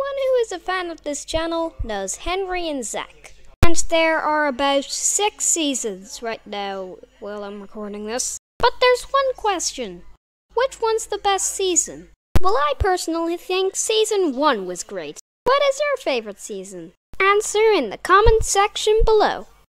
Anyone who is a fan of this channel knows Henry and Zak. And there are about six seasons right now while I'm recording this. But there's one question. Which one's the best season? Well, I personally think season one was great. What is your favorite season? Answer in the comment section below.